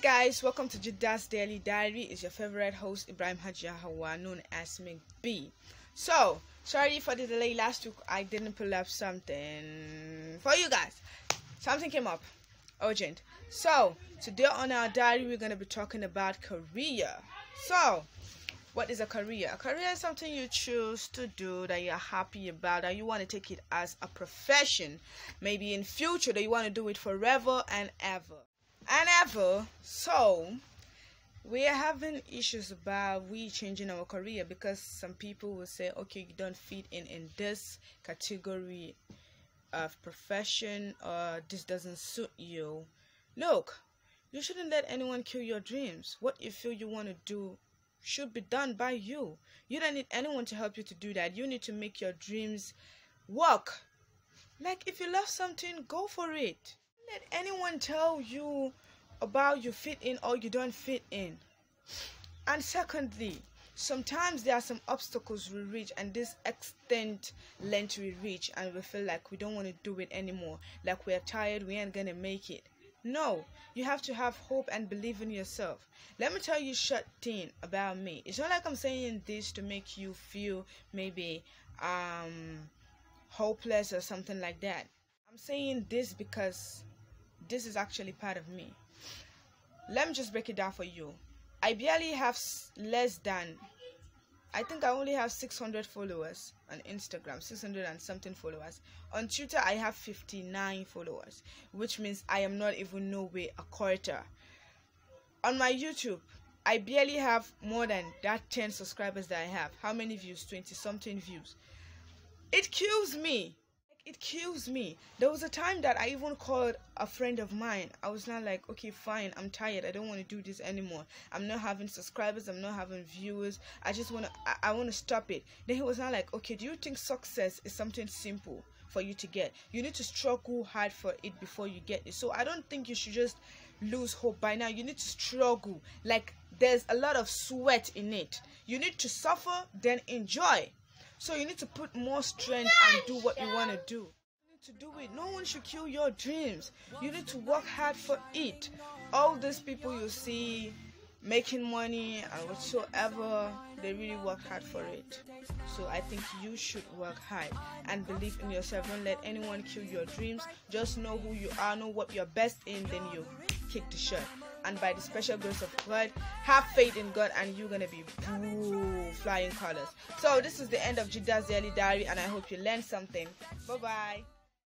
guys, welcome to Jidda's Daily Diary. It's your favorite host Ibrahim Haji Hawa, known as B. So, sorry for the delay last week. I didn't pull up something for you guys. Something came up, urgent. So, today on our diary, we're gonna be talking about career. So, what is a career? A career is something you choose to do that you're happy about, that you want to take it as a profession. Maybe in future that you want to do it forever and ever and ever. So we are having issues about we changing our career because some people will say, okay, you don't fit in in this category of profession or this doesn't suit you. Look, you shouldn't let anyone kill your dreams. What you feel you want to do should be done by you. You don't need anyone to help you to do that. You need to make your dreams work. Like if you love something, go for it let anyone tell you about you fit in or you don't fit in. And secondly, sometimes there are some obstacles we reach and this extent length we reach and we feel like we don't want to do it anymore like we're tired we ain't gonna make it. No you have to have hope and believe in yourself. Let me tell you short thing about me. It's not like i'm saying this to make you feel maybe um hopeless or something like that. I'm saying this because this is actually part of me. Let me just break it down for you. I barely have less than, I think I only have 600 followers on Instagram, 600 and something followers. On Twitter, I have 59 followers, which means I am not even nowhere a quarter. On my YouTube, I barely have more than that 10 subscribers that I have. How many views? 20 something views. It kills me it kills me. There was a time that I even called a friend of mine. I was not like, okay, fine, I'm tired. I don't want to do this anymore. I'm not having subscribers. I'm not having viewers. I just want to, I, I want to stop it. Then he was not like, okay, do you think success is something simple for you to get? You need to struggle hard for it before you get it. So I don't think you should just lose hope by now. You need to struggle. Like there's a lot of sweat in it. You need to suffer, then enjoy. So you need to put more strength and do what you want to do. You need to do it. No one should kill your dreams. You need to work hard for it. All these people you see making money and whatsoever, they really work hard for it. So I think you should work hard and believe in yourself. Don't let anyone kill your dreams. Just know who you are, know what you're best in, then you kick the shot and by the special grace of God, have faith in God, and you're gonna be flying colors. So this is the end of Jidda's Daily Diary, and I hope you learned something. Bye bye.